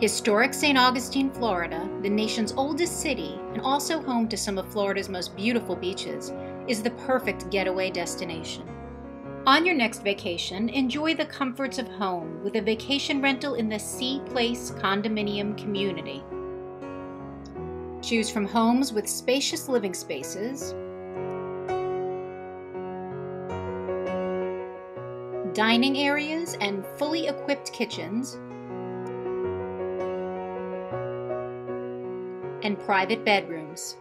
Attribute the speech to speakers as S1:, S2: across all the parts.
S1: Historic St. Augustine, Florida, the nation's oldest city and also home to some of Florida's most beautiful beaches, is the perfect getaway destination. On your next vacation, enjoy the comforts of home with a vacation rental in the Sea Place condominium community. Choose from homes with spacious living spaces, dining areas, and fully equipped kitchens, and private bedrooms.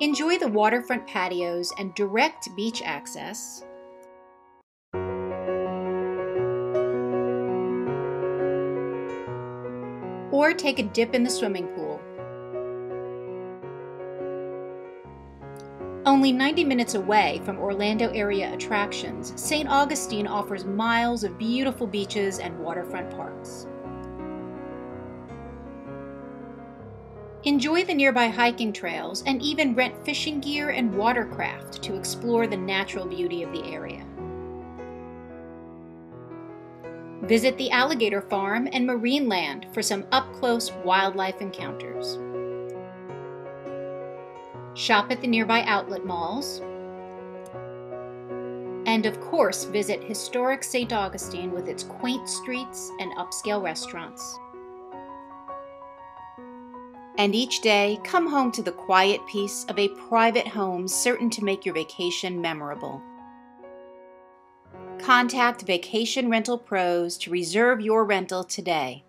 S1: Enjoy the waterfront patios and direct beach access. Or take a dip in the swimming pool. Only 90 minutes away from Orlando area attractions, St. Augustine offers miles of beautiful beaches and waterfront parks. Enjoy the nearby hiking trails and even rent fishing gear and watercraft to explore the natural beauty of the area. Visit the alligator farm and Marineland for some up-close wildlife encounters. Shop at the nearby outlet malls. And of course, visit historic St. Augustine with its quaint streets and upscale restaurants. And each day, come home to the quiet peace of a private home certain to make your vacation memorable. Contact Vacation Rental Pros to reserve your rental today.